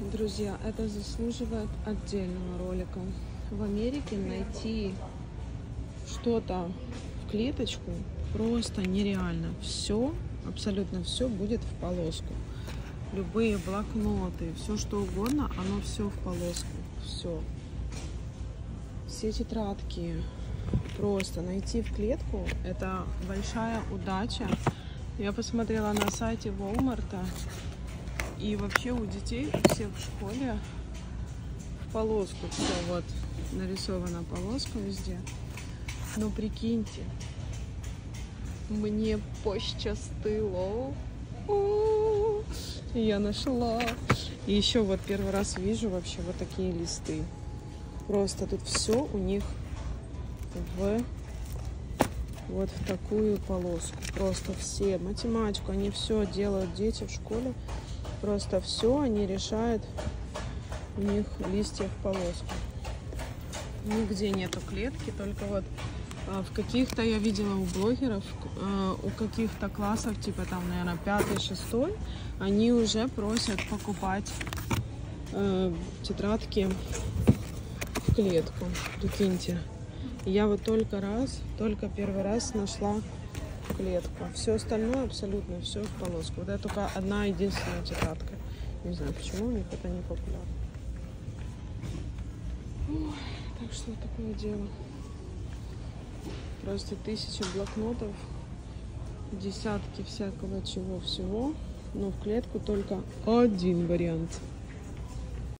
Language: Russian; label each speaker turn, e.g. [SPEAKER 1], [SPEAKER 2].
[SPEAKER 1] Друзья, это заслуживает отдельного ролика. В Америке найти что-то в клеточку просто нереально. Все, абсолютно все будет в полоску. Любые блокноты, все что угодно, оно все в полоску. Все. Все тетрадки. Просто найти в клетку это большая удача. Я посмотрела на сайте Walmart и вообще у детей у всех в школе в полоску все вот нарисована полоска везде. Но прикиньте, мне пощастило. Я нашла. И еще вот первый раз вижу вообще вот такие листы. Просто тут все у них в вот в такую полоску. Просто все. Математику, они все делают дети в школе. Просто все они решают. У них листья в полоску. Нигде нету клетки, только вот а, в каких-то я видела у блогеров, а, у каких-то классов, типа там, наверное, пятый, шестой, они уже просят покупать э, тетрадки в клетку. Прикиньте. Я вот только раз, только первый раз нашла клетку. Все остальное абсолютно все в полоску. Вот это только одна единственная тетрадка. Не знаю, почему у них это не популярно. Ой, так что такое дело. Просто тысячи блокнотов, десятки всякого чего всего. Но в клетку только один вариант.